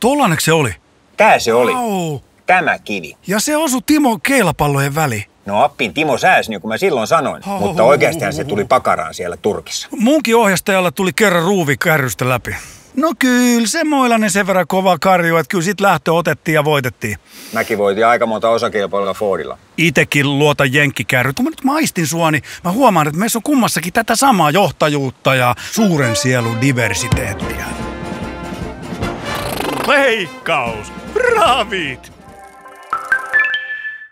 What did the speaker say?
Tollanek se oli. Tää se oli. Au. Tämä kivi. Ja se osui Timo keilapallojen väliin. No appin Timo sääs, niin kuin mä silloin sanoin. Ho, Mutta ho, se tuli pakaraan siellä Turkissa. Munkin ohjastajalla tuli kerran ruuvi kärrystä läpi. No kyllä, se Moilanen sen verran kova karju, että kyllä sit lähtö otettiin ja voitettiin. Mäkin voitin aika monta osakilpailua Fordilla. Itekin luota jenkkikärry. Kun mä nyt maistin sua, niin mä huomaan, että meissä on kummassakin tätä samaa johtajuutta ja suuren sielun diversiteettiä. Leikkaus! Raavit!